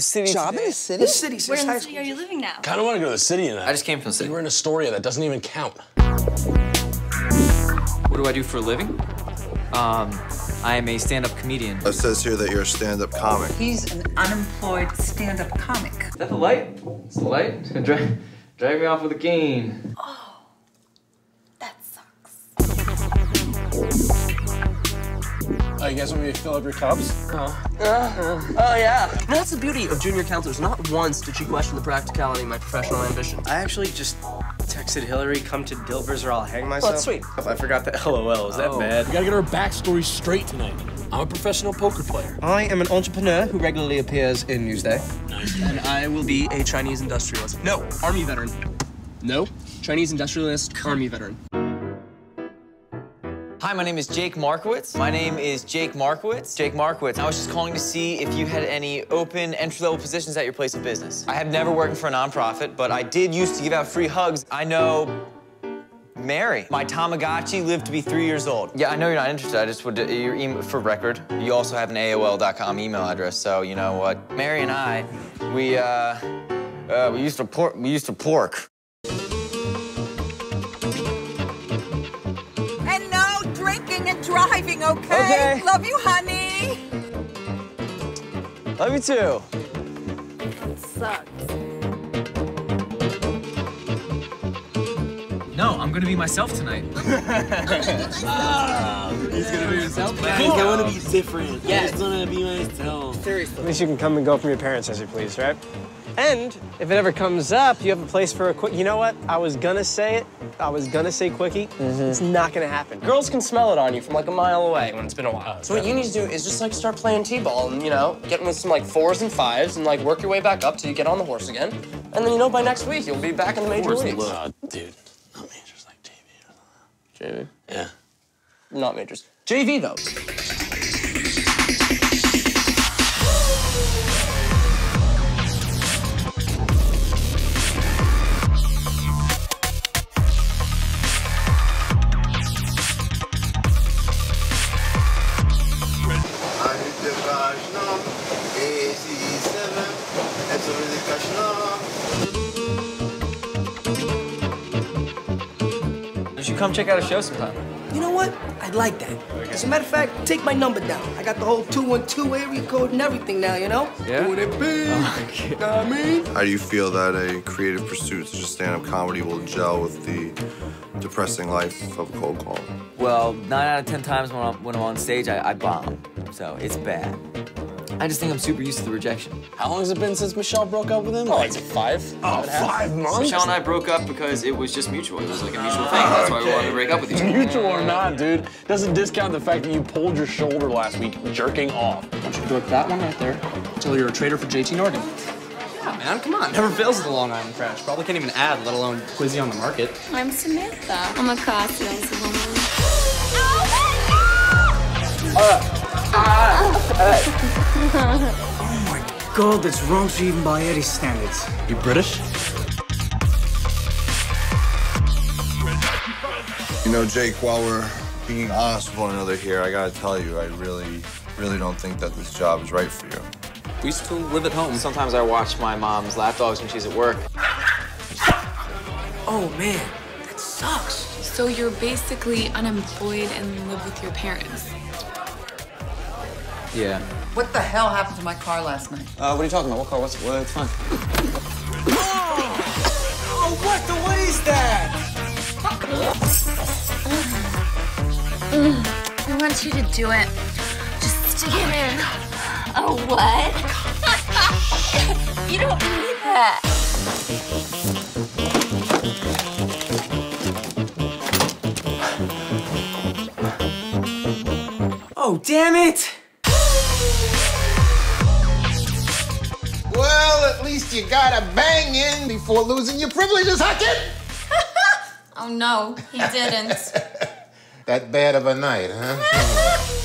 city. Job today. in the city? The city Where in the high city school. are you living now? Kind of want to go to the city tonight. I just came from the city. We're in Astoria. That doesn't even count. What do I do for a living? Um, I am a stand-up comedian. It says here that you're a stand-up comic. He's an unemployed stand-up comic. Is that the light? It's the light. Drag drive me off with a cane. That you guys want me to fill up your cups? Uh, uh, oh yeah. And that's the beauty of junior counselors. Not once did she question the practicality of my professional ambition. I actually just texted Hillary, come to Dilbers or I'll hang oh, myself. that's sweet. I forgot the LOL. Is that Oh. bad? We gotta get our backstory straight tonight. I'm a professional poker player. I am an entrepreneur who regularly appears in Newsday. And I will be a Chinese industrialist. No, Army veteran. No, Chinese industrialist, Army veteran. Hi, my name is Jake Markowitz. My name is Jake Markowitz. Jake Markowitz. I was just calling to see if you had any open entry-level positions at your place of business. I have never worked for a nonprofit, but I did used to give out free hugs. I know Mary. My Tamagotchi lived to be three years old. Yeah, I know you're not interested. I just would, your email, for record, you also have an AOL.com email address, so you know what? Mary and I, we, uh, uh, we used to pork, we used to pork. Okay? Okay. Love you, honey. Love you too. That Sucks. I'm gonna be myself tonight. I want to be different. Yes. I want to be myself. Seriously. At least you can come and go from your parents as you please, right? And if it ever comes up, you have a place for a quick. You know what? I was gonna say it. I was gonna say quickie. It's not gonna happen. Girls can smell it on you from like a mile away when it's been a while. So what you need to do is just like start playing t-ball and you know get in with some like fours and fives and like work your way back up till you get on the horse again. And then you know by next week you'll be back in the major leagues. Uh, dude, not majors like JV. JV. Yeah. Not majors. JV though. Come check out a show sometime. You know what? I'd like that. As a matter of fact, take my number down. I got the whole 212 area code and everything now, you know? Yeah? Doing it big. Know what I mean? How do you feel that a creative pursuit such as stand-up comedy will gel with the depressing life of a cold call? Well, nine out of ten times when I'm, when I'm on stage, I, I bomb. So it's bad. I just think I'm super used to the rejection. How long has it been since Michelle broke up with him? Oh, it's a oh, five. Oh, five months? Michelle and I broke up because it was just mutual. It was like a mutual thing. That's why we wanted to break up with each other. Mutual or not, dude, doesn't discount the fact that you pulled your shoulder last week jerking off. I want you to direct that one right there. until you're a traitor for JT Norton. Yeah, man, come on. Never fails at the Long Island Crash. Probably can't even add, let alone Quizzy on the market. I'm Samantha. I'm a classy woman. Oh my god, that's wrong to even by any standards. You British? You know, Jake, while we're being honest with one another here, I gotta tell you, I really, really don't think that this job is right for you. We still live at home. Sometimes I watch my mom's lapdogs when she's at work. Oh, man. That sucks. So you're basically unemployed and live with your parents. Yeah. What the hell happened to my car last night? Uh, what are you talking about? What car? What's what? It's fine. Oh, what the? What is that? I want you to do it. Just stick it in. Oh, what? you don't need that. Oh, damn it! Well, at least you got a bang in before losing your privileges, kid? Oh, no, he didn't. That bad of a night, huh?